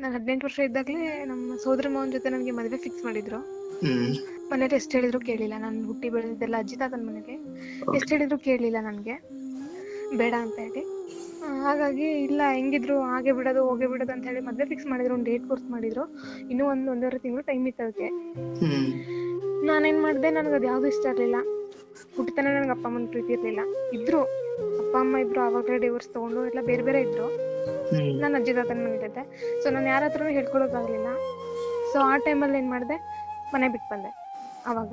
ನಾನು ಹದಿನೆಂಟು ವರ್ಷ ಇದ್ದಾಗಲೇ ನಮ್ಮ ಸೋದರ ಮಾವನ ಜೊತೆ ನನಗೆ ಮದುವೆ ಫಿಕ್ಸ್ ಮಾಡಿದ್ರು. ಮನೇಲಿ ಎಷ್ಟು ಹೇಳಿದ್ರು ಕೇಳಿಲ್ಲ. ನಾನು ಹುಟ್ಟಿ ಬೆಳೆದಿದ್ದೆಲ್ಲ ಅಜ್ಜಿ ತಾತನ ಮನೆಗೆ ಎಷ್ಟು ಹೇಳಿದ್ರು ಕೇಳಿಲ್ಲ ನನಗೆ. ಬೇಡ ಅಂತ ಹೇಳಿ. ಹಾಗಾಗಿ ಇಲ್ಲ ಹೆಂಗಿದ್ರು ಹಾಗೆ ಬಿಡೋದು ಹೋಗೇ ಬಿಡೋದು ಅಂತ ಹೇಳಿ ಮದುವೆ ಫಿಕ್ಸ್ ಮಾಡಿದ್ರು. ಒಂದು ಡೇಟ್ ಕೋರ್ಸ್ ಮಾಡಿದ್ರು. ಇನ್ನೂ ಒಂದು ಒಂದೂವರೆ ತಿಂಗಳು ಟೈಮ್ ಇತ್ತು ಅದಕ್ಕೆ ನಾನೇನ್ ಮಾಡಿದೆ? ನನಗೆ ಅದು ಯಾವ್ದು ಇಷ್ಟ ಇರಲಿಲ್ಲ. ಹುಟ್ಟಿತನ ನನಗೆ ಅಪ್ಪ ಅಮ್ಮನ ಪ್ರೀತಿ ಇರಲಿಲ್ಲ. ಇದ್ರು. ಅಪ್ಪ ಅಮ್ಮ ಇಬ್ರು ಆವಾಗಲೇ ಡಿವೋರ್ಸ್ ತಗೊಂಡು ಎಲ್ಲ ಬೇರೆ ಬೇರೆ ಇದ್ರು. ಹ್ಮ್. ನಾನು ಅಜ್ಜಿ ತಾತನ ಸೊ ನಾನು ಯಾರ ಹತ್ರನೂ ಹೇಳ್ಕೊಳಕ್ಕಾಗಲಿಲ್ಲ ಸೊ ಆ ಟೈಮಲ್ಲಿ ಏನು ಮಾಡಿದೆ? ಮನೆ ಬಿಟ್ಟು ಬಂದೆ ಅವಾಗ.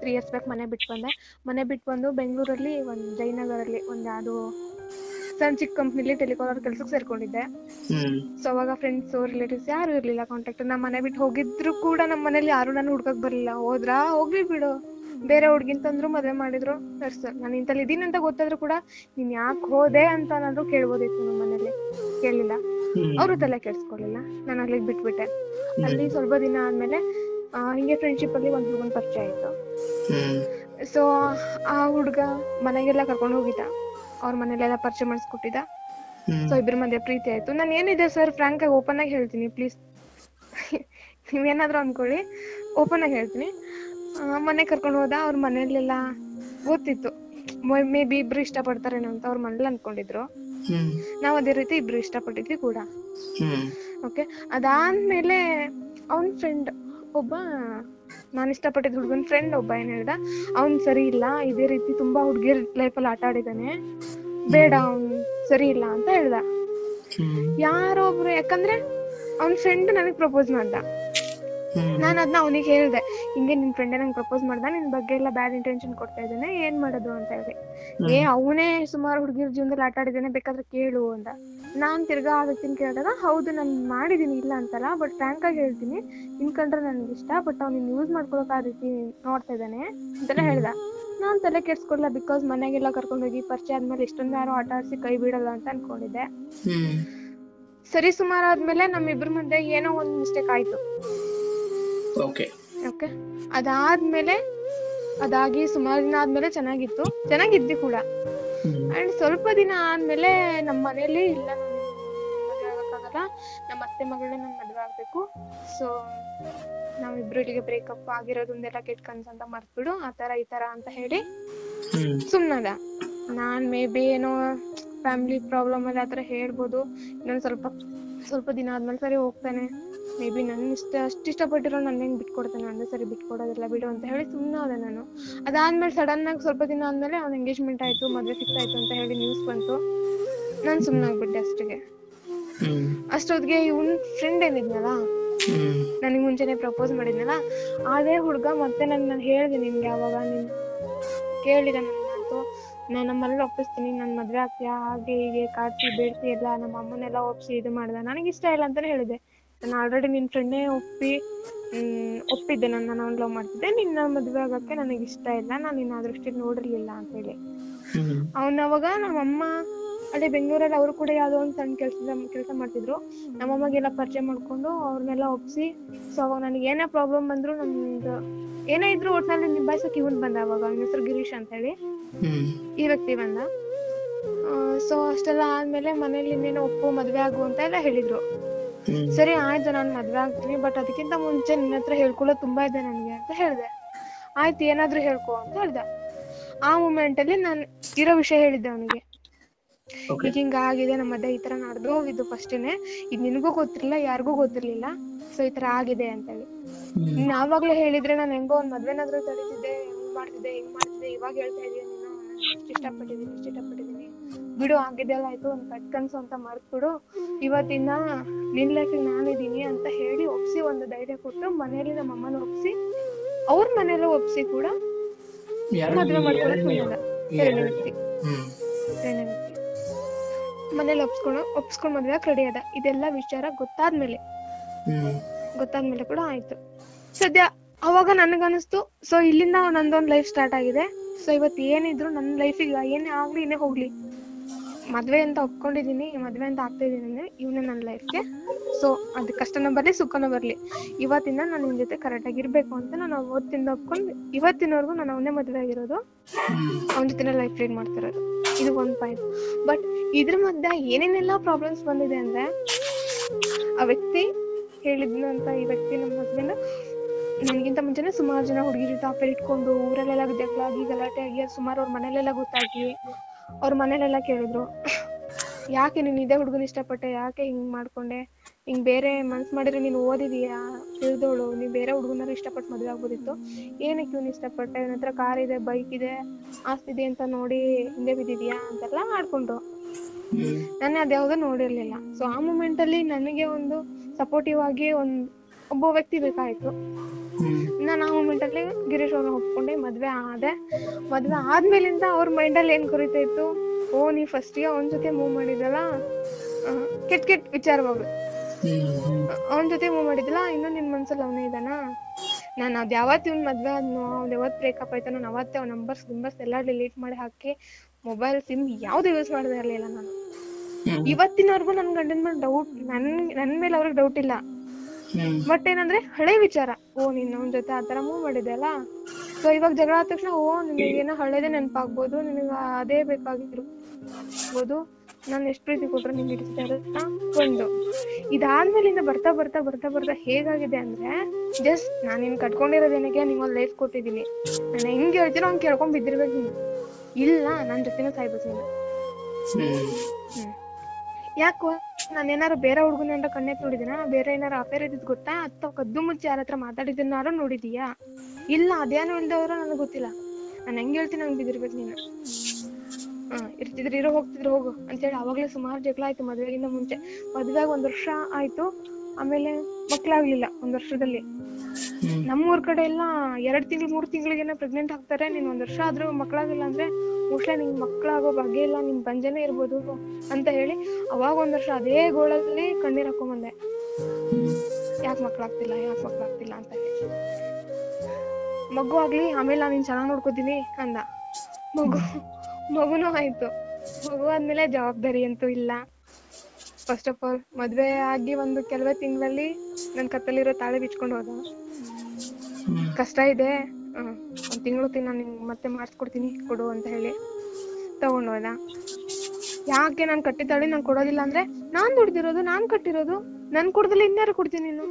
ತ್ರೀ ಇಯರ್ಸ್ ಬ್ಯಾಕ್ ಮನೆ ಬಿಟ್ಟು ಬಂದೆ. ಮನೆ ಬಿಟ್ಟು ಬಂದು ಬೆಂಗಳೂರಲ್ಲಿ ಒಂದು ಜಯನಗರಲ್ಲಿ ಒಂದು ಯಾವುದು ಸಣ್ಣ ಚಿಕ್ಕ ಕಂಪ್ನಿಲಿ ಟೆಲಿಕಾಲರ್ ಕೆಲ್ಸಕ್ಕೆ ಸೇರ್ಕೊಂಡಿದ್ದೆ. ಸೊ ಅವಾಗ ಫ್ರೆಂಡ್ಸ್ ರಿಲೇಟಿವ್ಸ್ ಯಾರು ಇರಲಿಲ್ಲ ಕಾಂಟ್ಯಾಕ್ಟ್ ನಮ್ಮ ಮನೆ ಬಿಟ್ಟು ಹೋಗಿದ್ರು ಕೂಡ ನಮ್ಮ ಮನೇಲಿ ಯಾರು ನಾನು ಹುಡ್ಕಕ್ ಬರಲಿಲ್ಲ. ಹೋದ್ರಾ? ಹೋಗ್ಲಿ ಬಿಡು. ಬೇರೆ ಹುಡ್ಗಿನ್ ತಂದ್ರು ಮದ್ವೆ ಮಾಡಿದ್ರು. ಸರ್ ನಾನು ಇಂತಲ್ಲಿ ಇದೀನಿ ಅಂತ ಗೊತ್ತಾದ್ರು ಕೂಡ ನೀನ್ ಯಾಕೆ ಹೋದೆ ಅಂತ ಏನಾದ್ರು ಕೇಳ್ಬೋದಿತ್ತು ನಮ್ಮ ಮನೇಲಿ? ಕೇಳಿಲ್ಲ. ಅವರು ತಲೆ ಕೆಡ್ಸ್ಕೊಳಿಲ್ಲ ನಾನು ಅಲ್ಲಿಗೆ ಬಿಟ್ಬಿಟ್ಟೆ. ಅಲ್ಲಿ ಸ್ವಲ್ಪ ದಿನ ಆದ್ಮೇಲೆ ಆ, ಹಿಂಗೆ ಫ್ರೆಂಡ್ಶಿಪ್ ಅಲ್ಲಿ ಒಂದು ಹುಡುಗನ ಪರಿಚಯ ಆಯ್ತು. ಸೊ ಆ ಹುಡುಗ ಮನೆಗೆಲ್ಲ ಕರ್ಕೊಂಡು ಹೋಗಿದ್ದ. ಅವ್ರ ಮನೇಲೆಲ್ಲ ಪರಿಚಯ ಮಾಡಿಸ್ಕೊಟ್ಟಿದ್ದ. ಸೊ ಇಬ್ಬರ ಮಧ್ಯೆ ಪ್ರೀತಿ ಆಯ್ತು. ನಾನು ಏನಿದೆ ಸರ್ ಫ್ರಾಂಕ್ ಆಗಿ ಓಪನ್ ಆಗಿ ಹೇಳ್ತೀನಿ ಪ್ಲೀಸ್ ನೀವೇನಾದ್ರೂ ಅನ್ಕೊಳ್ಳಿ. ಓಪನ್ ಆಗಿ ಹೇಳ್ತೀನಿ. ಆ, ಮನೆ ಕರ್ಕೊಂಡು ಹೋದ ಅವ್ರ ಮನೇಲೆಲ್ಲ ಗೊತ್ತಿತ್ತು. ಮೇ ಬಿ ಇಬ್ರು ಇಷ್ಟಪಡ್ತಾರೇನೋ ಅಂತ ಅವ್ರ ಮನೇಲಿ ಅನ್ಕೊಂಡಿದ್ರು. ನಾವು ಅದೇ ರೀತಿ ಇಬ್ರು ಇಷ್ಟ ಪಟ್ಟಿದ್ವಿ ಕೂಡ ಓಕೆ ಅದಾದ್ಮೇಲೆ ಅವನ್ ಫ್ರೆಂಡ್ ಒಬ್ಬ ನಾನು ಇಷ್ಟಪಟ್ಟಿದ್ದ ಹುಡುಗನ ಫ್ರೆಂಡ್ ಒಬ್ಬ ಏನ್ ಹೇಳ್ದ ಅವ್ನ್ ಸರಿ ಇಲ್ಲ ಇದೇ ರೀತಿ ತುಂಬಾ ಹುಡುಗಿರ್ ಅಲ್ಲಿ ಆಟ ಆಡಿದಾನೆ. ಬೇಡ ಅವ್ನ್ ಸರಿ ಇಲ್ಲ ಅಂತ ಹೇಳ್ದ. ಹ್ಮ್. ಯಾರೋ ಒಬ್ರು ಯಾಕಂದ್ರೆ ಅವ್ನ ಫ್ರೆಂಡ್ ನನಗೆ ಪ್ರಪೋಸ್ ಮಾಡ್ದ. ನಾನು ಅದನ್ನ ಅವನಿಗೆ ಹೇಳ್ದೆ ಹಿಂಗೆ ನಿನ್ ಫ್ರೆಂಡ್ ನಂಗೆ ಪ್ರಪೋಸ್ ಮಾಡ್ದ ನಿನ್ ಬಗ್ಗೆ ಎಲ್ಲ ಬ್ಯಾಡ್ ಇಂಟೆನ್ಷನ್ ಕೊಡ್ತಾ ಇದ್ದಾನೆ ಏನ್ ಮಾಡೋದು? ಅಂತ ಹೇಳಿ ಏ ಅವನೇ ಸುಮಾರು ಹುಡುಗಿರ್ ಜೀವನದಲ್ಲಿ ಆಟ ಆಡಿದ್ದಾನೆ ಬೇಕಾದ್ರೆ ಕೇಳು ಅಂತ ನಾನ್ ತಿರ್ಗಾ ಆ ವ್ಯಕ್ತಿನ ಕೇಳಿದಾಗ ಹೌದು ನಾನು ಮಾಡಿದೀನಿ ಇಲ್ಲ ಅಂತಲ್ಲ ಬಟ್ ಫ್ರಾಂಕ್ ಆಗಿ ಹೇಳ್ತೀನಿ. ನಿನ್ ಕಂಡ್ರೆ ನನ್ಗೆ ಇಷ್ಟ ಬಟ್ ಅವ್ನ ಯೂಸ್ ಮಾಡ್ಕೊಳಕ್ ಆ ರೀತಿ ನೋಡ್ತಾ ಇದ್ದಾನೆ ಅಂತೆಲ್ಲ ಹೇಳ್ದ. ನಾನ್ ತಲೆ ಕೆಡ್ಸ್ಕೊಲ್ಲ ಬಿಕಾಸ್ ಮನೆಗೆಲ್ಲ ಕರ್ಕೊಂಡೋಗಿ ಪರಿಚಯ ಆದ್ಮೇಲೆ ಇಷ್ಟೊಂದು ಯಾರು ಆಟ ಆಡ್ಸಿ ಕೈ ಬಿಡಲ್ಲ ಅಂತ ಅನ್ಕೊಂಡಿದ್ದೆ. ಸರಿ ಸುಮಾರು ಆದ್ಮೇಲೆ ನಮ್ಮಿಬ್ರ ಮಧ್ಯೆ ಏನೋ ಒಂದ್ ಮಿಸ್ಟೇಕ್ ಆಯ್ತು. ಓಕೆ ಓಕೆ ಅದಾದ್ಮೇಲೆ ಅದಾಗಿ ಸುಮಾರು ದಿನ ಆದ್ಮೇಲೆ ಚೆನ್ನಾಗಿತ್ತು. ಚೆನ್ನಾಗಿದ್ದಿ ಕೂಡ. ಅಂಡ್ ಸ್ವಲ್ಪ ದಿನ ಆದ್ಮೇಲೆ ನಮ್ಮ ಮನೇಲಿ ಇಲ್ಲ ಮದ್ವೆ ಆಗಕ್ಕಾಗಲ್ಲ. ನಮ್ಮ ಅತ್ತೆ ಮಗಳನ್ನ ನಾನು ಮದುವೆ ಆಗ್ಬೇಕು. ಸೊ ನಾವಿಬ್ರು ಇಲ್ಲಿಗೆ ಬ್ರೇಕಪ್ ಆಗಿರೋದೊಂದೆಲ್ಲ ಕೆಟ್ಟ ಕನ್ಸ್ ಅಂತ ಮರ್ತ್ಬಿಡು ಆ ತರ ಈ ತರ ಅಂತ ಹೇಳಿ ಸುಮ್ನದ. ನಾನ್ ಮೇ ಬಿ ಏನೋ ಫ್ಯಾಮಿಲಿ ಪ್ರಾಬ್ಲಮ್ ಅಲ್ಲಿ ಆತರ ಹೇಳ್ಬೋದು. ಇನ್ನೊಂದ್ ಸ್ವಲ್ಪ ಸ್ವಲ್ಪ ದಿನ ಆದ್ಮೇಲೆ ಸರಿ ಹೋಗ್ತಾನೆ. ಮೇ ಬಿ ನನ್ ಇಷ್ಟ ಅಷ್ಟು ಇಷ್ಟಪಟ್ಟಿರೋ ನನ್ನ ಹೆಂಗ್ ಬಿಟ್ಕೊಡ್ತಾನೆ ಅಂದ್ರೆ ಸರಿ ಬಿಟ್ಕೊಡೋದಿಲ್ಲ ಬಿಡು ಅಂತ ಹೇಳಿ ಸುಮ್ಮನೆ ಹೋದೆ ನಾನು. ಅದಾದ್ಮೇಲೆ ಸಡನ್ ಆಗಿ ಸ್ವಲ್ಪ ದಿನ ಆದ್ಮೇಲೆ ಅವ್ನ ಎಂಗೇಜ್ಮೆಂಟ್ ಆಯ್ತು ಮದ್ವೆ ಫಿಕ್ಸ್ ಆಯ್ತು ಅಂತ ಹೇಳಿ ನ್ಯೂಸ್ ಬಂತು. ನಾನು ಸುಮ್ಮನೆ ಆಗ್ಬಿಟ್ಟೆ ಅಷ್ಟಿಗೆ. ಅಷ್ಟೊತ್ತಿಗೆ ಇವನ್ ಫ್ರೆಂಡ್ ಏನಿದ್ನಲ್ಲ? ನನಗೆ ಮುಂಚೆನೆ ಪ್ರಪೋಸ್ ಮಾಡಿದ್ನಲ್ಲ? ಅದೇ ಹುಡ್ಗ ಮತ್ತೆ ನನ್ ನಾನು ಹೇಳಿದೆ ನಿನ್ಗೆ ಅವಾಗ ನೀನ್ ಕೇಳಿದ ನನ್ನ ಮಾತು ನಾನು ನಮ್ಮಲ್ಲಿ ಒಪ್ಪಿಸ್ತೀನಿ ನನ್ ಮದ್ವೆ ಆಗ್ತೀಯಾ? ಹಾಗೆ ಹೀಗೆ ಕಾಡ್ಸಿ ಬೀಳ್ತಿ ಎಲ್ಲ ನಮ್ಮ ಅಮ್ಮನೆಲ್ಲ ಒಪ್ಸಿ ಇದು ಮಾಡ್ದ. ನನಗೆ ಇಷ್ಟ ಇಲ್ಲ ಅಂತಾನೆ ಹೇಳಿದೆ. ನಾನು ಆಲ್ರೆಡಿ ನಿನ್ನ ಫ್ರೆಂಡೇ ಒಪ್ಪಿ ಒಪ್ಪಿದ್ದೆ. ನಾನು ನಾನು ಲವ್ ಮಾಡ್ತಿದ್ದೆ. ನಿನ್ನ ಮದ್ವೆ ಆಗಕ್ಕೆ ನನಗೆ ಇಷ್ಟ ಇಲ್ಲ. ನಾನು ನಿನ್ನ ಆ ದೃಷ್ಟಿಲಿ ನೋಡಿರ್ಲಿಲ್ಲ ಅಂತ ಹೇಳಿ. ಅವ್ನ ಅವಾಗ ನಮ್ಮಮ್ಮ ಅಲ್ಲೇ ಬೆಂಗಳೂರಲ್ಲಿ ಅವರು ಕೂಡ ಯಾವ್ದೋ ಒಂದು ಸಣ್ಣ ಕೆಲಸ ಕೆಲಸ ಮಾಡ್ತಿದ್ರು. ನಮ್ಮಮ್ಮಗೆ ಪರಿಚಯ ಮಾಡ್ಕೊಂಡು ಅವ್ರನ್ನೆಲ್ಲ ಒಪ್ಸಿ ಸೊ ಅವಾಗ ನನಗೆ ಏನೇ ಪ್ರಾಬ್ಲಮ್ ಬಂದ್ರು ನಮ್ದು ಏನೇ ಇದ್ರು ಒಟ್ನಲ್ಲಿ ನಿಭಾಯಿಸಕ್ ಇವನ್ ಬಂದ ಅವಾಗ. ಅವನ ಹೆಸರು ಗಿರೀಶ್ ಅಂತ ಹೇಳಿ. ಈ ವ್ಯಕ್ತಿ ಬಂದ. ಸೊ ಅಷ್ಟೆಲ್ಲ ಆದ್ಮೇಲೆ ಮನೇಲಿ ಇನ್ನೇನು ಒಪ್ಪು ಮದ್ವೆ ಆಗು ಅಂತ ಎಲ್ಲ ಹೇಳಿದ್ರು. ಸರಿ ಆಯ್ತು ನಾನು ಮದ್ವೆ ಆಗ್ತೀನಿ ಬಟ್ ಅದಕ್ಕಿಂತ ಮುಂಚೆ ನಿನ್ನ ಹತ್ರ ಹೇಳ್ಕೊಳ್ಳೋದು ತುಂಬಾ ಇದೆ ನನ್ಗೆ ಅಂತ ಹೇಳ್ದೆ. ಆಯ್ತು ಏನಾದ್ರೂ ಹೇಳ್ಕೊ ಅಂತ ಹೇಳ್ದೆ. ಆ ಮೂಮೆಂಟ್ ಅಲ್ಲಿ ನಾನು ಇರೋ ವಿಷಯ ಹೇಳಿದ್ದೆ ಅವನಿಗೆ. ಈಗ ಹಿಂಗ ಆಗಿದೆ ನಮ್ಮ ಅದೇ ಈ ತರ ನಡೆದು ಹೋಗಿದ್ದು ಫಸ್ಟೇನೆ ಇದು ನಿನಗೂ ಗೊತ್ತಿರ್ಲಿಲ್ಲ ಯಾರಿಗೂ ಗೊತ್ತಿರ್ಲಿಲ್ಲ. ಸೊ ಈ ತರ ಆಗಿದೆ ಅಂತ ಹೇಳಿ ನೀನ್ ಆವಾಗ್ಲೇ ಹೇಳಿದ್ರೆ ನಾನು ಹೆಂಗೋ ಒಂದ್ ಮದ್ವೆನಾದ್ರೂ ತಡೀತಿದ್ದೆ ಹೆಂಗ್ ಮಾಡ್ತಿದ್ದೆ ಹೆಂಗ್ ಮಾಡ್ತಿದ್ದೆ. ಇವಾಗ ಹೇಳ್ತಾ ಇದೀಯ ನೀನು ನಾನು ಇಷ್ಟ ಇಷ್ಟಪಟ್ಟಿದ್ದೀನಿ ಇಷ್ಟ ಇಷ್ಟಪಟ್ಟಿದ್ದೀನಿ. ಬಿಡು ಆಗಿದೆಲ್ಲ ಆಯ್ತು ಒಂದ್ ಕಟ್ ಕನ್ಸು ಅಂತ ಮರ್ತ್ಬಿಡು. ಇವತ್ತಿನ ನಿನ್ ಲೈಫ್ ನಾನಿದ್ದೀನಿ ಅಂತ ಹೇಳಿ ಒಪ್ಸಿ ಒಂದು ಧೈರ್ಯ ಕೊಟ್ಟು ಮನೇಲಿ ನಮ್ಮ ಅಮ್ಮನ ಒಪ್ಸಿ ಅವ್ರ ಮನೆಯಲ್ಲೂ ಒಪ್ಸಿ ಕೂಡ ಮದ್ವೆ ಮಾಡ್ಕೊಳಕ್ ಎರಡನೇ ಬಂದಿದ್ದ ಎರಡನೇ ವ್ಯಕ್ತಿ ಹ್ಮ್ ಎರಡನೇ ವ್ಯಕ್ತಿ. ಮನೇಲಿ ಒಪ್ಸ್ಕೊಂಡು ಒಪ್ಸ್ಕೊಂಡ್ ಮದ್ವೆ ರೆಡಿ ಅದ ಇದೆಲ್ಲ ವಿಚಾರ ಗೊತ್ತಾದ್ಮೇಲೆ. ಗೊತ್ತಾದ್ಮೇಲೆ ಕೂಡ ಆಯ್ತು. ಸದ್ಯ ಅವಾಗ ನನಗನ್ನಿಸ್ತು ಸೊ ಇಲ್ಲಿಂದ ನಂದೊಂದ್ ಲೈಫ್ ಸ್ಟಾರ್ಟ್ ಆಗಿದೆ. ಸೊ ಇವತ್ತು ಏನಿದ್ರು ನನ್ನ ಲೈಫಿಗೆ ಏನೇ ಆಗ್ಲಿ ಏನೇ ಹೋಗ್ಲಿ. ಮದ್ವೆ ಅಂತ ಒಪ್ಕೊಂಡಿದೀನಿ, ಮದ್ವೆ ಅಂತ ಆಗ್ತಾ ಇದೀನಿ ಇವನೇ ನನ್ನ ಲೈಫ್ಗೆ ಸೊ ಅದು ಕಷ್ಟನೂ ಬರ್ಲಿ, ಸುಖನೂ ಬರ್ಲಿ. ಇವತ್ತಿಂದ ನಾನು ನಿನ್ ಜೊತೆ ಕರೆಕ್ಟ್ ಆಗಿ ಇರ್ಬೇಕು ಅಂತ ನಾನು ಅವತ್ತಿಂದ ಒಪ್ಕೊಂಡು, ಇವತ್ತಿನವರೆಗೂ ನಾನು ಅವನೇ ಮದ್ವೆ ಆಗಿರೋದು. ಅವನ ಜೊತೆ ಲೈಫ್ ಲೀಡ್ ಮಾಡ್ತಿರೋದು. ಇದು ಒಂದ್ ಪಾಯಿಂಟ್ ಬಟ್ ಇದ್ರ ಮಧ್ಯೆ ಏನೇನೆಲ್ಲ ಪ್ರಾಬ್ಲಮ್ಸ್ ಬಂದಿದೆ ಅಂದ್ರೆ, ಆ ವ್ಯಕ್ತಿ ಹೇಳಿದ್ನಂತ ಈ ವ್ಯಕ್ತಿ ನಮ್ಮ ಹಸ್ಬೆಂಡ್ ನನಗಿಂತ ಮುಂಚೆನೆ ಸುಮಾರು ಜನ ಹುಡುಗಿ ಜೊತೆ ಇಟ್ಕೊಂಡು, ಊರಲ್ಲೆಲ್ಲ ಜಗಳ ಆಗಿ ಗಲಾಟೆ ಆಗಿ, ಸುಮಾರು ಅವ್ರ ಮನೇಲೆಲ್ಲ ಗೊತ್ತಾಗಿ ಅವ್ರ ಮನೇಲೆಲ್ಲ ಕೇಳಿದ್ರು, ಯಾಕೆ ನೀನ್ ಇದೇ ಹುಡುಗನ ಇಷ್ಟಪಟ್ಟೆ? ಯಾಕೆ ಹಿಂಗ್ ಮಾಡ್ಕೊಂಡೆ? ಹಿಂಗ್ ಬೇರೆ ಮನ್ಸ್ ಮಾಡಿದ್ರೆ ನೀನು ಓದಿದೀಯಾ? ತಿಳಿದೋಳು ನೀನ್ ಬೇರೆ ಹುಡುಗನಾರು ಇಷ್ಟಪಟ್ಟು ಮದ್ವೆ ಆಗ್ಬೋದಿತ್ತು. ಏನಕ್ಕೆ ಇವ್ನ ಇಷ್ಟಪಟ್ಟೆ? ಇವನ ಹತ್ರ ಕಾರ್ ಇದೆ ಬೈಕ್ ಇದೆ, ಆಸ್ತಿ ಇದೆ ಅಂತ ನೋಡಿ ಹಿಂದೆ ಬಿದ್ದಿದ್ಯಾ? ಅಂತೆಲ್ಲ ಆಡ್ಕೊಂಡ್ರು ನಾನು ಅದ್ಯಾವುದೋ ನೋಡಿರ್ಲಿಲ್ಲ. ಸೊ ಆ ಮೂಮೆಂಟ್ ಅಲ್ಲಿ ನನಗೆ ಒಂದು ಸಪೋರ್ಟಿವ್ ಆಗಿ ಒಂದ್, ಒಬ್ಬ ವ್ಯಕ್ತಿ ಬೇಕಾಯ್ತು. ನಾನು ಆ ಮೂಮೆಂಟ್ ಅಲ್ಲಿ ಗಿರೀಶ್ ಅವ್ರನ್ನ ಒಪ್ಕೊಂಡೆ ಮದ್ವೆ ಆದೆ. ಮದ್ವೆ ಆದ್ಮೇಲಿಂದ ಅವ್ರ ಮೈಂಡ್ ಅಲ್ಲಿ ಏನ್ ಕುರಿತಾ ಇತ್ತು? ಓ ನೀ ಫಸ್ಟ್ಗೆ ಅವನ ಜೊತೆ ಮೂವ್ ಮಾಡಿದಲ್ಲ ಕೆಟ್ ಕೆಟ್ ವಿಚಾರಗಳು. ಅವನ ಜೊತೆ ಮೂವ್ ಮಾಡಿದ್ಲ ಇನ್ನು ನಿನ್ ಮನ್ಸಲ್ಲಿ ಅವನೇ ಇದಾನ ನಾನು ಅದ್ ಯಾವತ್ ಇವ್ನ ಮದ್ವೆ ಆದ್ನೋ ಅವ್ನ್ ಯಾವತ್ ಬ್ರೇಕಪ್ ಆಯ್ತಾನೋ ನಾನು ಅವತ್ತೇ ಅವ್ನ ನಂಬರ್ಸ್ ಗಿಂಬರ್ಸ್ ಎಲ್ಲ ಡಿಲೀಟ್ ಮಾಡಿ ಹಾಕಿ ಮೊಬೈಲ್ ಸಿಮ್ ಯಾವ್ದು ಯೂಸ್ ಮಾಡದೇ ಇರ್ಲಿಲ್ಲ ನಾನು. ಇವತ್ತಿನವರ್ಗು ನನ್ ಗಂಡನ ಮೇಲೆ ಡೌಟ್ ನನ್ ನನ್ ಮೇಲೆ ಅವ್ರಿಗೆ ಡೌಟ್ ಇಲ್ಲ. ಬಟ್ ಏನಂದ್ರೆ ಹಳೆ ವಿಚಾರ. ಓ ನೀನ್ ಅವ್ನ ಜೊತೆ ಆತರ ಮೂವ್ ಮಾಡಿದೆ ಅಲ್ಲ? ಸೊ ಇವಾಗ ಜಗಳ ಆದ ತಕ್ಷಣ ಓ ನಿನಗೇನೋ ಹಳೇದೇ ನೆನಪಾಗ್ಬೋದು ನಿನಗ ಅದೇ ಬೇಕಾಗಿರ್ಬೋದು. ನಾನು ಎಷ್ಟು ಪ್ರೀತಿ ಕೊಟ್ರು ನಿಂಗೆ ಇಡಿಸ್ತಾ ಇರುತ್ತಾ ಒಂದು. ಇದಾದ್ಮೇಲಿಂದ ಬರ್ತಾ ಬರ್ತಾ ಬರ್ತಾ ಬರ್ತಾ ಹೇಗಾಗಿದೆ ಅಂದ್ರೆ ಜಸ್ಟ್ ನಾನು ನಿನ್ ಕಟ್ಕೊಂಡಿರೋದೇನಕ್ಕೆ ಒಂದು ಲೈಫ್ ಕೊಟ್ಟಿದ್ದೀನಿ. ನಾನು ಹೆಂಗ್ ಹೇಳ್ತೀನೋ ಹಂಗ್ ಕೇಳ್ಕೊಂಡ್ ಬಿದ್ದಿರ್ಬೇಕು ನೀನು. ಇಲ್ಲ ನನ್ ಜೊತೆನೂ ಸಾಯ್ಬೇಕು ನೀನು. ಯಾಕೋ ನಾನು ಏನಾರು ಬೇರೆ ಹುಡುಗನ ಏನಾರ ಕಣ್ಣೆತ್ ನೋಡಿದೀನಾ? ಬೇರೆ ಏನಾರ ಅಫೇರ್ ಇದ್ದಿದ್ ಗೊತ್ತಾ? ಅಥವಾ ಕದ್ದು ಮುಚ್ಚಿ ಯಾರ ಹತ್ರ ಮಾತಾಡಿದ್ದನ್ನಾರು ನೋಡಿದೀಯಾ? ಇಲ್ಲ ಅದೇನು ಇಲ್ದವ್ರು ನನಗೆ ಗೊತ್ತಿಲ್ಲ. ನಾನು ಹೆಂಗ್ ಹೇಳ್ತೀನಿ ಹಂಗ್ ಬಿದ್ದಿರ್ಬೇಕು ನೀನು. ಹಾ ಇರ್ತಿದ್ರು ಇರೋ ಹೋಗ್ತಿದ್ರು ಹೋಗು. ಅಂತೇಳಿ ಅವಾಗ್ಲೇ ಸುಮಾರು ಜಗಳ ಆಯ್ತು ಮದ್ವೆಗಿಂತ ಮುಂಚೆ. ಮದ್ವೆಗ್ ಒಂದ್ ವರ್ಷ ಆಯ್ತು. ಆಮೇಲೆ ಮಕ್ಳಾಗ್ಲಿಲ್ಲ ಒಂದ್ ವರ್ಷದಲ್ಲಿ. ನಮ್ಮೂರ್ ಕಡೆ ಎಲ್ಲಾ ಎರಡ್ ತಿಂಗಳು ಮೂರ್ ತಿಂಗ್ಳಿಗೆ ಪ್ರೆಗ್ನೆಂಟ್ ಆಗ್ತಾರೆ. ನೀನ್ ಒಂದ್ ವರ್ಷ ಆದ್ರೂ ಮಕ್ಳಾಗಿಲ್ಲ ಅಂದ್ರೆ ಮೋಸ್ಟ್ಲಿ ನಿಮ್ ಮಕ್ಳಾಗೋ ಬಗ್ಗೆ ಇಲ್ಲ ನಿನ್ ಬಂಜನೆ ಇರ್ಬೋದು ಅಂತ ಹೇಳಿ ಅವಾಗ ಒಂದ್ ವರ್ಷ ಅದೇ ಗೋಳಲ್ಲಿ ಕಣ್ಣೀರ್ ಹಾಕೊಂಬಂದೆ ಯಾಕೆ ಮಕ್ಳಾಗ್ತಿಲ್ಲ ಯಾಕೆ ಮಕ್ಳಾಗ್ತಿಲ್ಲ ಅಂತ ಹೇಳಿ. ಮಗು ಆಗ್ಲಿ, ಆಮೇಲೆ ನಾನ್ ನಿನ್ ಚೆನ್ನಾಗ್ ನೋಡ್ಕೋತೀನಿ ಅಂದ. ಮಗು, ಮಗುನೂ ಆಯ್ತು. ಮಗು ಆದ್ಮೇಲೆ ಜವಾಬ್ದಾರಿ ಅಂತೂ ಇಲ್ಲ. ಫಸ್ಟ್ ಆಫ್ ಆಲ್ ಮದ್ವೆ ಆಗಿ ಒಂದು ಕೆಲವೇ ತಿಂಗಳಲ್ಲಿ ನನ್ ಕತ್ತಲ್ಲಿರೋ ತಾಳೆ ಬಿಚ್ಕೊಂಡು ಹೋದ. ಕಷ್ಟ ಇದೆ. ಒಂದ್ ತಿಂಗಳು ತಿನ್ನ ನಿಮ್ಗೆ ಮತ್ತೆ ಮಾಡಿಸ್ಕೊಡ್ತೀನಿ, ಕೊಡು ಅಂತ ಹೇಳಿ. ತಗೊಂಡ್ ಹೋದ. ಯಾಕೆ ನಾನ್ ಕಟ್ಟಿದ್ದಾಳೆ, ನಾನು ಕೊಡೋದಿಲ್ಲ ಅಂದ್ರೆ ನಾನ್ ದುಡ್ದಿರೋದು, ನಾನ್ ಕಟ್ಟಿರೋದು, ನನ್ ಕೊಡ್ದಲ್ಲ ಇನ್ಯಾರು ಕೊಡ್ತೀನಿ ನೀನು?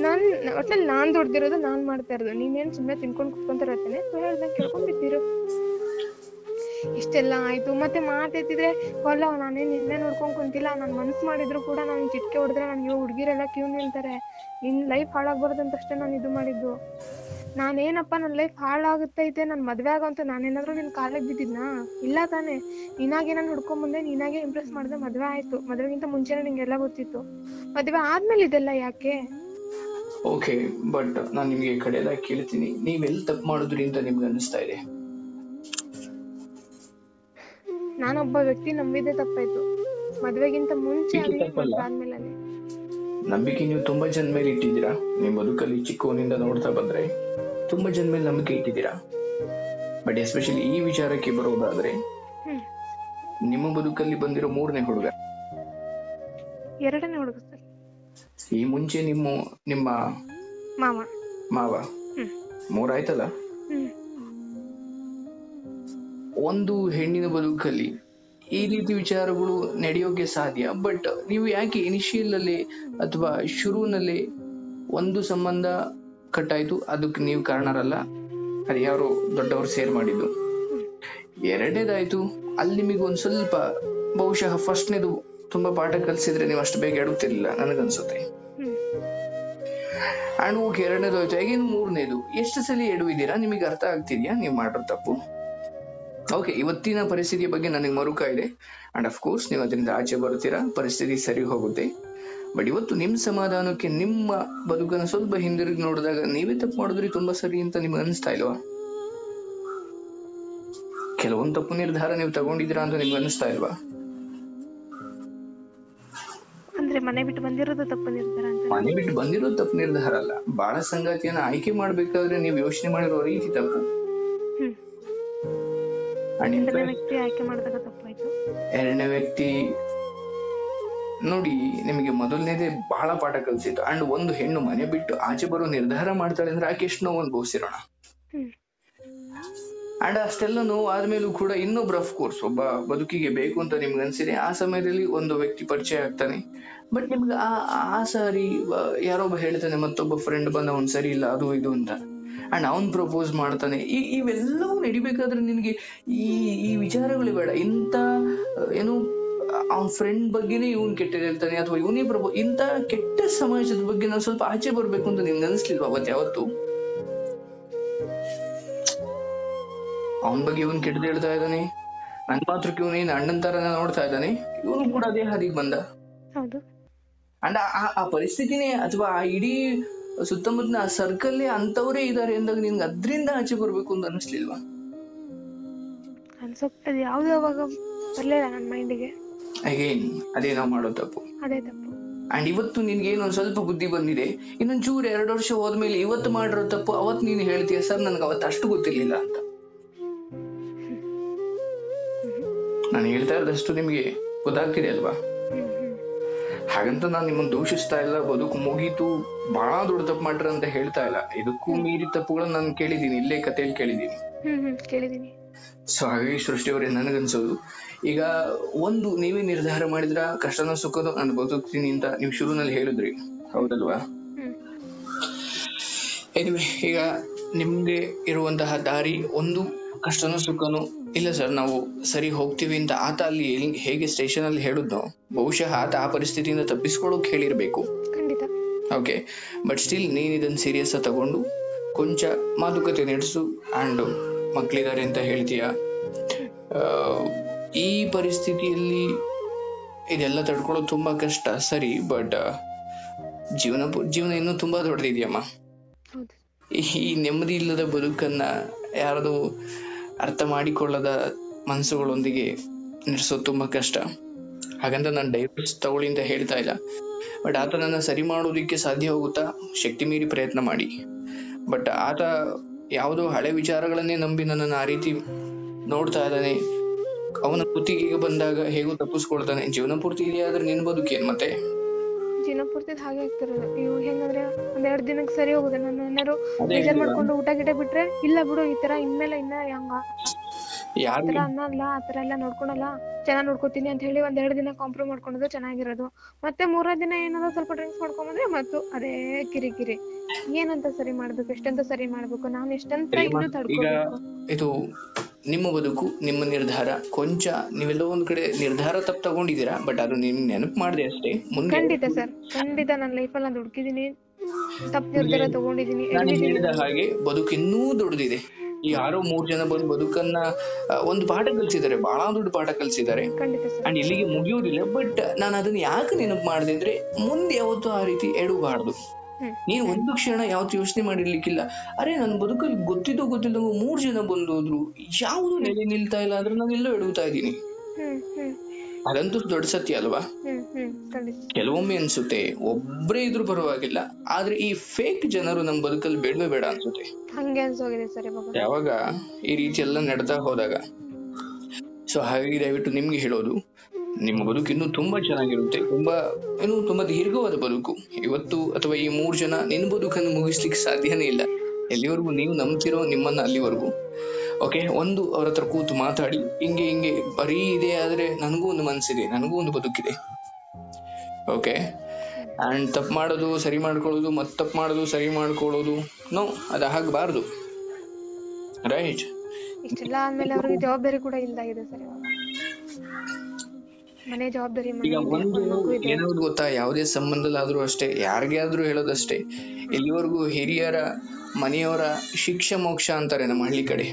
ನಾನ್, ಒಟ್ನಲ್ಲಿ ನಾನ್ ದುಡ್ದಿರೋದು ನಾನ್ ಮಾಡ್ತಾ ಇರೋದು. ನೀನೇನ್ ಸುಮ್ನೆ ತಿನ್ಕೊಂಡ್ ಕುತ್ಕೊಂತಿರತ್ತೇನೆ ಹೇಳ್ದಂಗ್ ಕೇಳ್ಕೊಂಡ್ ಬಿದ್ದಿರು. ಇಷ್ಟೆಲ್ಲ ಆಯ್ತು. ಮತ್ತೆ ಮಾತೆತ್ತಿದ್ರೆ ಕೊಲ್ಲ ನಾನೇನ್ ನಿನ್ನೆ ನೋಡ್ಕೊಂಡ್ ಕುಂತಿಲ್ಲ. ನನ್ ಮನ್ಸ್ ಮಾಡಿದ್ರು ಕೂಡ ನಾನು ಚಿಟ್ಕೆ ಹೊಡೆದ್ರೆ ನನ್ಗೆ ಹುಡ್ಗಿರೆಲ್ಲ ಕ್ಯೂ ನಿಲ್ತಾರೆ. ನಿನ್ ಲೈಫ್ ಹಾಳಾಗ್ಬಾರ್ದಂತ ಅಷ್ಟೇ ನಾನು ಇದು ಮಾಡಿದ್ದು. ನಾನೇನಪ್ಪ, ನನ್ ಲೈಫ್ ಹಾಳಾಗುತ್ತೈತೆ. ನನ್ ಮದ್ವೆ ಆಗೋಂತ ನಾನೇನಾದ್ರೂ ನಿನ್ ಕಾಲಿಗೆ ಬಿದ್ದಿದ್ನಾ? ಇಲ್ಲ ತಾನೇ. ನೀನಾಗೆ ನಾನು ಹುಡ್ಕೊಂಡ್ ಬಂದೆ, ನೀನಾಗೆ ಇಂಪ್ರೆಸ್ ಮಾಡ್ದೆ, ಮದ್ವೆ ಆಯ್ತು. ಮದ್ವೆಗಿಂತ ಮುಂಚೆನೆ ನಿಂಗೆಲ್ಲ ಗೊತ್ತಿತ್ತು. ಮದ್ವೆ ಆದ್ಮೇಲೆ ಇದೆಲ್ಲ ಯಾಕೆ? ಓಕೆ ಬಟ್ ನಾನು ನಿಮಗೆ ಕಡೆಯದಾಗಿ ಕೇಳ್ತೀನಿ. ನೀವೆಲ್ಲಿ ತಪ್ಪು ಮಾಡಿದ್ರಿ ಅಂತ ನಿಮ್ಗೆ ಅನಿಸ್ತಾ ಇದೆ? ನಾನೊಬ್ಬ ವ್ಯಕ್ತಿ ನಂಬಿದ್ದೆ ತಪ್ಪಾಯ್ತು. ಮದ್ವೆಗಿಂತ ಮುಂಚೆ ಇದು ಆಗ್ಲಿ ಮದ್ವೆ ಆದ್ಮೇಲೆ ನಂಬಿಕೆ ನೀವು ತುಂಬಾ ಜನ ಮೇಲೆ ಇಟ್ಟಿದ್ದೀರಾ? ನಿಮ್ ಬದುಕಲ್ಲಿ ಚಿಕ್ಕವನಿಂದ ನೋಡ್ತಾ ಬಂದ್ರೆ ತುಂಬಾ ಜನ ಮೇಲೆ ನಂಬಿಕೆ ಇಟ್ಟಿದ್ದೀರಾ? ಬಟ್ ಎಸ್ಪೆಷಲಿ ಈ ವಿಚಾರಕ್ಕೆ ಬರೋದಾದ್ರೆ ನಿಮ್ಮ ಬದುಕಲ್ಲಿ ಬಂದಿರೋ ಮೂರನೇ ಹುಡುಗ. ಎರಡನೇ ಹುಡುಗ ಸರ್. ಈ ಮುಂಚೆ ನಿಮ್ಮ ನಿಮ್ಮ ಮಾವ. ಮಾವ. ಮೂರಾಯ್ತಲ್ಲ? ಹ್ಮ್. ಒಂದು ಹೆಣ್ಣಿನ ಬದುಕಲ್ಲಿ ಈ ರೀತಿ ವಿಚಾರಗಳು ನಡೆಯೋಕೆ ಸಾಧ್ಯ. ಬಟ್ ನೀವು ಯಾಕೆ ಇನಿಷಿಯಲ್ ಅಲ್ಲಿ ಅಥವಾ ಶುರುವಿನಲ್ಲಿ ಒಂದು ಸಂಬಂಧ ಕಟ್ಟಾಯ್ತು? ಅದಕ್ಕೆ ನೀವು ಕಾರಣರಲ್ಲ. ಅದು ಯಾರು ದೊಡ್ಡವರು ಸೇರ್ ಮಾಡಿದ್ದು. ಎರಡನೇದಾಯ್ತು, ಅಲ್ಲಿ ನಿಮಗೆ ಒಂದ್ ಸ್ವಲ್ಪ ಬಹುಶಃ ಫಸ್ಟ್ನೇದು ತುಂಬಾ ಪಾಠ ಕಲಿಸಿದ್ರೆ ನೀವು ಅಷ್ಟು ಬೇಗ ಎಡುತ್ತಿರ್ಲಿಲ್ಲ ನನಗನ್ಸುತ್ತೆ. ಅಂಡ್ ಓಕೆ ಎರಡನೇದು ಆಯ್ತು ಹೇಗೆ ಮೂರನೇದು? ಎಷ್ಟು ಸಲ ಎಡುವಿದ್ದೀರಾ? ನಿಮಗೆ ಅರ್ಥ ಆಗ್ತಿದ್ಯಾ? ನೀವು ಮಾಡಿರೋ ತಪ್ಪು. ಓಕೆ ಇವತ್ತಿನ ಪರಿಸ್ಥಿತಿಯ ಬಗ್ಗೆ ನನಗೆ ಮರುಕ ಇದೆ ಅಂಡ್ ಅಫ್ ಕೋರ್ಸ್ ನೀವು ಅದರಿಂದ ಆಚೆ ಬರುತ್ತೀರಾ? ಪರಿಸ್ಥಿತಿ ಸರಿ ಹೋಗುತ್ತೆ. ಬಟ್ ಇವತ್ತು ನಿಮ್ ಸಮಾಧಾನಕ್ಕೆ ನಿಮ್ಮ ಬದುಕನ್ನು ಸ್ವಲ್ಪ ಹಿಂದಿರುಗಿ ನೋಡಿದಾಗ ನೀವೇ ತಪ್ಪು ಮಾಡಿದ್ರಿ ತುಂಬಾ ಸರಿ ಅಂತ ನಿಮ್ಗೆ ಅನಿಸ್ತಾ ಇಲ್ವಾ? ಕೆಲವೊಂದು ತಪ್ಪು ನಿರ್ಧಾರ ನೀವು ತಗೊಂಡಿದ್ದೀರಾ ಅಂತ ನಿಮ್ಗೆ ಅನಿಸ್ತಾ ಇಲ್ವಾ? ಅಂದ್ರೆ ಮನೆ ಬಿಟ್ಟು ಬಂದಿರೋದು ತಪ್ಪು ನಿರ್ಧಾರ ಅಂತ ಮನೆ ಬಿಟ್ಟು ಬಂದಿರೋದು ತಪ್ಪು ನಿರ್ಧಾರ ಅಲ್ಲ. ಬಹಳ ಸಂಗಾತಿಯನ್ನ ಆಯ್ಕೆ ಮಾಡ್ಬೇಕಾದ್ರೆ ನೀವು ಯೋಚನೆ ಮಾಡಿರೋ ರೀತಿ ತಪ್ಪು. ಎರಡನೇ ವ್ಯಕ್ತಿ ಆಯ್ಕೆ ಮಾಡಿದಾಗ ತಪ್ಪಾಯ್ತು? ಎರಡನೇ ವ್ಯಕ್ತಿ ನೋಡಿ ನಿಮಗೆ ಮೊದಲನೇದೇ ಬಹಳ ಪಾಠ ಕಲಿಸಿತ್ತು ಅಂಡ್ ಒಂದು ಹೆಣ್ಣು ಮನೆ ಬಿಟ್ಟು ಆಚೆ ಬರೋ ನಿರ್ಧಾರ ಮಾಡ್ತಾಳೆ ಅಂದ್ರೆ ಆಕೆ ಎಷ್ಟು ನೋವು ಅನುಭವಿಸಿರೋಣ ಹ್ಮ್. ಅಂಡ್ ಅಷ್ಟೆಲ್ಲ ನೋವು ಆದ್ಮೇಲೂ ಕೂಡ ಇನ್ನೊಬ್ರು ಅಫ್ ಕೋರ್ಸ್ ಒಬ್ಬ ಬದುಕಿಗೆ ಬೇಕು ಅಂತ ನಿಮ್ಗೆ ಅನ್ಸಿದೆ ಆ ಸಮಯದಲ್ಲಿ ಒಂದು ವ್ಯಕ್ತಿ ಪರಿಚಯ ಆಗ್ತಾನೆ. ಬಟ್ ನಿಮ್ಗೆ ಆ ಆ ಸಾರಿ ಯಾರೊಬ್ಬ ಹೇಳ್ತಾನೆ ಮತ್ತೊಬ್ಬ ಫ್ರೆಂಡ್ ಬಂದ ಒಂದ್ ಸರಿ ಇಲ್ಲ ಅದು ಇದು ಅಂತ. ಅಂಡ್ ಅವನ್ ಪ್ರಪೋಸ್ ಮಾಡ್ತಾನೆ. ಈ ಇವೆಲ್ಲವೂ ನಡಿಬೇಕಾದ್ರೆ ನಿನಗೆ ಈ ಈ ವಿಚಾರಗಳು ಬೇಡ. ಇಂಥ ಏನು ಅವನ್ ಫ್ರೆಂಡ್ ಬಗ್ಗೆನೇ ಇವನ್ ಕೆಟ್ಟ ಹೇಳ್ತಾನೆ ಅಥವಾ ಇವನೇ ಪ್ರಪೋ ಇಂಥ ಕೆಟ್ಟ ಸಮಾಜದ ಬಗ್ಗೆ ನಾವು ಸ್ವಲ್ಪ ಆಚೆ ಬರ್ಬೇಕು ಅಂತ ನಿಮ್ಗೆ ಅನಿಸ್ಲಿಲ್ವಾ ಅವತ್ತು ಯಾವತ್ತು? ಅವನ್ ಬಗ್ಗೆ ಇವನ್ ಕೆಟ್ಟದ್ದು ಹೇಳ್ತಾ ಇದ್ದಾನೆ. ನನ್ ಮಾತ್ರಕ್ಕೆ ಇವನೇನ್ ಅಣ್ಣನ್ ತರ ನೋಡ್ತಾ ಇದ್ದಾನೆ. ಇವನು ಕೂಡ ಅದೇ ಹಾದಿಗೆ ಬಂದ. ಹೌದು. ಅಂಡ್ ಆ- ಆ ಪರಿಸ್ಥಿತಿನೇ ಅಥವಾ ಆ ಇಡೀ ಸುತ್ತಮುತ್ತಲ ಆ ಸರ್ಕಲ್ಲಿ ಅಂತವರೇ ಇದ್ದಾರೆ ಅಂದಾಗ ನಿನ್ಗೆ ಅದ್ರಿಂದ ಆಚೆ ಬರ್ಬೇಕು ಅಂತ ಅನಿಸ್ಲಿಲ್ವಾ? ಅನ್ಸೋಗ್ತದೆ ಯಾವ್ದು ಅವಾಗ ಬರ್ಲಿಲ್ಲ ನನ್ನ ಮೈಂಡಿಗೆ ಅಗೇನ್ ಅದೇ ನಾವು ಮಾಡೋ ತಪ್ಪು. ಅದೇ ತಪ್ಪು. ಅಂಡ್ ಇವತ್ತು ನಿನ್ಗೆ ಏನೊಂದು ಸ್ವಲ್ಪ ಬುದ್ಧಿ ಬಂದಿದೆ. ಇನ್ನೊಂದ್ ಚೂರು ಎರಡು ವರ್ಷ ಹೋದ್ಮೇಲೆ ಇವತ್ತು ಮಾಡಿರೋ ತಪ್ಪು ಅವತ್ ನೀನು ಹೇಳ್ತೀಯ ಸರ್ ನನ್ಗೆ ಅವತ್ತು ಅಷ್ಟು ಗೊತ್ತಿರ್ಲಿಲ್ಲ ಅಂತ. ನಾನು ಹೇಳ್ತಾ ಇರೋದಷ್ಟು ನಿಮ್ಗೆ ಗೊತ್ತಾಗ್ತಿದೆ ಅಲ್ವಾ? ಹಾಗಂತ ನಾನು ನಿಮ್ಮನ್ನು ದೂಷಿಸ್ತಾ ಇಲ್ಲ ಬದುಕು ಮುಗೀತು ಬಹಳ ದೊಡ್ಡ ತಪ್ಪು ಮಾಡ್ರ ಅಂತ ಹೇಳ್ತಾ ಇಲ್ಲ. ಇದಕ್ಕೂ ಮೀರಿ ತಪ್ಪುಗಳನ್ನ ನಾನು ಕೇಳಿದೀನಿ ಇಲ್ಲೇ ಕಥೆಯಲ್ಲಿ ಕೇಳಿದೀನಿ ಸೊ ಹಾಗಾಗಿ ಸೃಷ್ಟಿಯವರೇ ನನಗನ್ಸೋದು. ಈಗ ಒಂದು ನೀವೇ ನಿರ್ಧಾರ ಮಾಡಿದ್ರ ಕಷ್ಟನ ಸುಖದ ನಾನು ಬದುಕ್ತೀನಿ ಅಂತ ನೀವು ಶುರುನಲ್ಲಿ ಹೇಳಿದ್ರಿ. ಹೌದಲ್ವಾ? ಎನಿವೆ ಈಗ ನಿಮ್ಗೆ ಇರುವಂತಹ ದಾರಿ ಒಂದು ಕಷ್ಟನೋ ಸುಖನೋ ಇಲ್ಲ ಸರ್ ನಾವು ಸರಿ ಹೋಗ್ತೀವಿ ಅಂತ ಆತ ಅಲ್ಲಿ ಹೇಗೆ ಸ್ಟೇಷನ್ ಅಲ್ಲಿ ಹೇಳಿದ್ನೋ ಬಹುಶಃ ಆತ ಆ ಪರಿಸ್ಥಿತಿಯಿಂದ ತಪ್ಪಿಸ್ಕೊಳ್ಳೋಕೆ ಹೇಳಿರ್ಬೇಕು. ಖಂಡಿತ. ಓಕೆ ಬಟ್ ಸ್ಟಿಲ್ ನೀನು ಇದನ್ನ ಸೀರಿಯಸ್ ತಗೊಂಡು ಕೊಂಚ ಮಾತುಕತೆ ನಡೆಸು ಆ್ಯಂಡ್ ಮಕ್ಕಳಿದ್ದಾರೆ ಅಂತ ಹೇಳ್ತೀಯ? ಈ ಪರಿಸ್ಥಿತಿಯಲ್ಲಿ ಇದೆಲ್ಲ ತಡ್ಕೊಳ್ಳೋದು ತುಂಬಾ ಕಷ್ಟ. ಸರಿ ಬಟ್ ಜೀವನ ಜೀವನ ಇನ್ನೂ ತುಂಬಾ ದೊಡ್ಡದಿದೆಯಮ್ಮ. ಈ ನೆಮ್ಮದಿ ಇಲ್ಲದ ಬದುಕನ್ನ ಯಾರದು ಅರ್ಥ ಮಾಡಿಕೊಳ್ಳದ ಮನಸ್ಸುಗಳೊಂದಿಗೆ ನಡೆಸೋದು ತುಂಬಾ ಕಷ್ಟ. ಹಾಗಂತ ನಾನು ಡೈವರ್ಸ್ ತಗೊಳ್ಳಿ ಅಂತ ಹೇಳ್ತಾ ಇಲ್ಲ. ಬಟ್ ಆತ ನನ್ನ ಸರಿ ಮಾಡೋದಿಕ್ಕೆ ಸಾಧ್ಯ ಹೋಗುತ್ತಾ? ಶಕ್ತಿ ಮೀರಿ ಪ್ರಯತ್ನ ಮಾಡಿ. ಬಟ್ ಆತ ಯಾವುದೋ ಹಳೆ ವಿಚಾರಗಳನ್ನೇ ನಂಬಿ ನನ್ನನ್ನು ಆ ರೀತಿ ನೋಡ್ತಾ ಇದ್ದಾನೆ. ಅವನ ಕುತ್ತಿಗೆಗೆ ಬಂದಾಗ ಹೇಗೂ ತಪ್ಪಿಸ್ಕೊಳ್ತಾನೆ. ಜೀವನ ಪೂರ್ತಿ ಇದೆಯಾದ್ರೆ ನಿನ್ನ ನಿನ್ ಬದುಕೇನ್ ಮತ್ತೆ? ಜೀವನ ಪೂರ್ತಿ ಹಾಗೆ ಆಗ್ತಿರೋದು. ಇವು ಹೆಂಗಂದ್ರೆ ಒಂದೆರಡು ದಿನಕ್ಕೆ ಸರಿ ಹೋಗುತ್ತೆ ನಾನು ಏನಾರು ಬೇಜಾರ್ ಮಾಡ್ಕೊಂಡು ಊಟ ಗಿಟ ಬಿಟ್ರೆ ಇಲ್ಲ ಬಿಡು ಈ ತರ ಇನ್ಮೇಲೆ ಇನ್ನ ಹಂಗ ಆತರ ಅನ್ನಲ್ಲ ಆತರ ಎಲ್ಲ ನೋಡ್ಕೊಳಲ್ಲ ಚೆನ್ನಾಗ್ ನೋಡ್ಕೊತೀನಿ ಅಂತ ಹೇಳಿ ಒಂದ್ ಎರಡ್ ದಿನ ಕಾಂಪ್ರೋ ಮಾಡ್ಕೊಂಡ್ರೆ ಚೆನ್ನಾಗಿರೋದು. ಮತ್ತೆ ಮೂರನೇ ದಿನ ಏನಾದ್ರು ಸ್ವಲ್ಪ ಡ್ರಿಂಕ್ಸ್ ಮಾಡ್ಕೊಂಬಂದ್ರೆ ಮತ್ತು ಅದೇ ಕಿರಿಕಿರಿ. ಏನಂತ ಸರಿ ಮಾಡ್ಬೇಕು ಎಷ್ಟಂತ ಸರಿ ಮಾಡ್ಬೇಕು ನಾನು ಎಷ್ಟಂತ ಇನ್ನು ತಡ್ಕೋಬೇಕು. ನಿಮ್ಮ ಬದುಕು ನಿಮ್ಮ ನಿರ್ಧಾರ ಕೊಂಚ ನೀವೆಲ್ಲೋ ಒಂದ್ ಕಡೆ ನಿರ್ಧಾರ ತಪ್ಪು ತಗೊಂಡಿದ್ದೀರಾ ಬಟ್ ಅದು ನಿಮ್ ನೆನಪು ಮಾಡಿದೆ ಅಷ್ಟೇ. ಮುಂದೆ ಖಂಡಿತ ಸರ್ ಖಂಡಿತ ನನ್ನ ಲೈಫಲ್ಲಿ ನಾನು ಹುಡುಕಿದೀನಿ ತಪ್ಪು ನಿರ್ಧಾರ ತಗೊಂಡಿದೀನಿ ನಾನು ಎಡವಿದೀನಿ ಹೇಳಿದ ಹಾಗೆ ಬದುಕು ಇನ್ನೂ ದೊಡ್ಡದಿದೆ. ಈ ಯಾರೋ ಮೂರ್ ಜನ ಬಂದು ಬದುಕನ್ನ ಒಂದು ಪಾಠ ಕಲಿಸಿದ್ದಾರೆ ಬಹಳ ದೊಡ್ಡ ಪಾಠ ಕಲಿಸಿದ್ದಾರೆ. ಅಂಡ್ ಇಲ್ಲಿಗೆ ಮುಗಿಯೋದಿಲ್ಲ ಬಟ್ ನಾನು ಅದನ್ನ ಯಾಕೆ ನೆನಪು ಮಾಡಿದೆ ಅಂದ್ರೆ ಮುಂದೆ ಯಾವತ್ತು ಆ ರೀತಿ ಎಡಬಾರ್ದು. ನೀನು ಒಂದು ಕ್ಷಣ ಯಾವತ್ತು ಯೋಚನೆ ಮಾಡಿರ್ಲಿಕ್ಕಿಲ್ಲ. ಅರೆ ನನ್ ಬದುಕಲ್ಲಿ ಗೊತ್ತಿದ್ದೋ ಗೊತ್ತಿಲ್ಲದಂಗ ಮೂರ್ ಜನ ಬಂದೋದ್ರು. ಯಾವುದು ನೆಲೆ ನಿಲ್ತಾ ಇಲ್ಲ ಅಂದ್ರೆ ನಾನು ಎಲ್ಲೋ ಎಡುತ್ತಾ ಇದ್ದೀನಿ. ಅದಂತೂ ದೊಡ್ಡ ಸತ್ಯ ಅಲ್ವಾ? ಕೆಲವೊಮ್ಮೆ ಅನ್ಸುತ್ತೆ ಒಬ್ರೇ ಇದ್ರು ಪರವಾಗಿಲ್ಲ ಆದ್ರೆ ಈ ಫೇಕ್ ಜನರು ನಮ್ ಬದುಕಲ್ಲಿ ಬೇಡವೇ ಬೇಡ ಅನ್ಸುತ್ತೆ. ಯಾವಾಗ ಈ ರೀತಿ ಎಲ್ಲ ನಡೆತಾ ಹೋದಾಗ. ಸೊ ಹಾಗಾಗಿ ದಯವಿಟ್ಟು ನಿಮ್ಗೆ ಹೇಳೋದು ನಿಮ್ಮ ಬದುಕು ಇನ್ನೂ ತುಂಬಾ ಚೆನ್ನಾಗಿರುತ್ತೆ, ತುಂಬಾ ಏನು ತುಂಬಾ ದೀರ್ಘವಾದ ಬದುಕು. ಇವತ್ತು ಅಥವಾ ಈ ಮೂರ್ ಜನ ನಿನ್ ಬದುಕನ್ನು ಮುಗಿಸ್ಲಿಕ್ಕೆ ಸಾಧ್ಯನೇ ಇಲ್ಲ. ಎಲ್ಲಿವರೆಗೂ ನೀವು ನಂಬ್ತಿರೋ ನಿಮ್ಮನ್ನ ಅಲ್ಲಿವರೆಗೂ. ಓಕೆ ಒಂದು ಅವ್ರ ಹತ್ರ ಕೂತು ಮಾತಾಡಿ, ಹಿಂಗೆ ಹಿಂಗೆ, ಬರೀ ಇದೆ ಆದ್ರೆ ನನಗೂ ಒಂದು ಮನಸ್ಸಿದೆ ನನಗೂ ಒಂದು ಬದುಕಿದೆ. ಓಕೆ ಅಂಡ್ ತಪ್ಪು ಮಾಡೋದು, ಸರಿ ಮಾಡ್ಕೊಳ್ಳೋದು, ಮತ್ತೆ ತಪ್ಪು ಮಾಡೋದು, ಸರಿ ಮಾಡ್ಕೊಳ್ಳೋದು ನೋ ಅದು ಆಗಬಾರ್ದು. ರೈಟ್ ಇಷ್ಟೆಲ್ಲ ಆದ್ಮೇಲೆ ಅವ್ರಿಗೆ ಜವಾಬ್ದಾರಿ ಕೂಡ ಇಲ್ದಾಗಿದೆ ಸರ್ ಮನೆ ಜವಾಬ್ದಾರಿ ಈಗ ಒಂದು ಏನಾದ್ರು ಗೊತ್ತಾ? ಯಾವುದೇ ಸಂಬಂಧದಲ್ಲಾದ್ರೂ ಅಷ್ಟೇ ಯಾರಿಗೆ ಆದ್ರೂ ಹೇಳೋದಷ್ಟೇ ಇಲ್ಲಿವರೆಗೂ ಹಿರಿಯರ ಮನೆಯವರ ಶಿಕ್ಷೆ ಮೋಕ್ಷ ಅಂತಾರೆ ನಮ್ಮ ಹಳ್ಳಿ ಕಡೆ.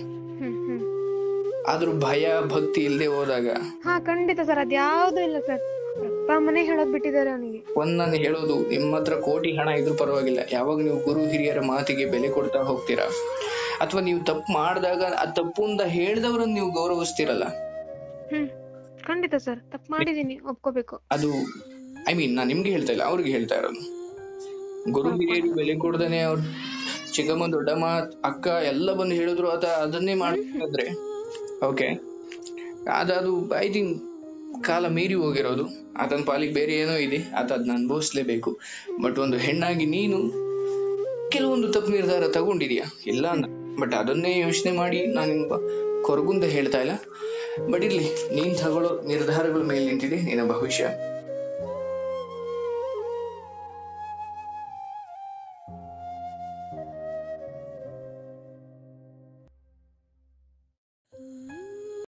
ಆದ್ರೂ ಭಯ ಭಕ್ತಿ ಇಲ್ಲದೆ ಹೋದಾಗ. ಹಾ ಖಂಡಿತ ಸರ್ ಅದ್ಯಾವ್ದು ಇಲ್ಲ ಸರ್. ಅಪ್ಪ ಮನೆ ಹೇಳೋದ್ ಬಿಟ್ಟಿದ್ದಾರೆ ಅವನಿಗೆ. ಒಂದ್ ನಾನು ಹೇಳೋದು ನಿಮ್ಮ ಹತ್ರ ಕೋಟಿ ಹಣ ಇದ್ರೂ ಪರವಾಗಿಲ್ಲ. ಯಾವಾಗ ನೀವು ಗುರು ಹಿರಿಯರ ಮಾತಿಗೆ ಬೆಲೆ ಕೊಡ್ತಾ ಹೋಗ್ತೀರಾ? ಅಥವಾ ನೀವು ತಪ್ಪು ಮಾಡಿದಾಗ ಆ ತಪ್ಪು ಅಂತ ಹೇಳ್ದವ್ರನ್ನ ನೀವು ಗೌರವಿಸ್ತಿರಲ್ಲ? ಹ್ಮ್. ಖಂಡಿತ ಸರ್ ತಪ್ಪು ಮಾಡಿದೀನಿ ಒಪ್ಕೋಬೇಕು. ಅದು ಐ ಮೀನ್ ನಾನು ನಿಮ್ಗೆ ಹೇಳ್ತಾ ಇಲ್ಲ ಅವ್ರಿಗೆ ಹೇಳ್ತಾ ಇರೋದು. ಗುರು ಹಿರಿಯರು ಬೆಲೆ ಕೊಡ್ದೇನೆ ಅವ್ರು. ಚಿಕ್ಕಮ್ಮ ದೊಡ್ಡಮ್ಮ ಅಕ್ಕ ಎಲ್ಲ ಬಂದು ಹೇಳಿದ್ರು ಆತ ಅದನ್ನೇ ಮಾಡಿದ್ರೆ ಓಕೆ ಅದದು ಐ ಥಿಂಕ್ ಕಾಲ ಮೀರಿ ಹೋಗಿರೋದು. ಆತನ ಪಾಲಿಗೆ ಬೇರೆ ಏನೋ ಇದೆ ಆತ ಅದನ್ನ ಅನುಭವಿಸ್ಲೇಬೇಕು. ಬಟ್ ಒಂದು ಹೆಣ್ಣಾಗಿ ನೀನು ಕೆಲವೊಂದು ತಪ್ಪು ನಿರ್ಧಾರ ತಗೊಂಡಿದ್ಯಾ? ಇಲ್ಲ ಬಟ್ ಅದನ್ನೇ ಯೋಚನೆ ಮಾಡಿ ನಾನು ಕೊರಗುಂದ ಹೇಳ್ತಾ ಇಲ್ಲ. ಬಟ್ ಇರ್ಲಿ ನೀನ್ ತಗೊಳ್ಳೋ ನಿರ್ಧಾರಗಳ ಮೇಲೆ ನಿಂತಿದೆ ನಿನ್ನ ಭವಿಷ್ಯ.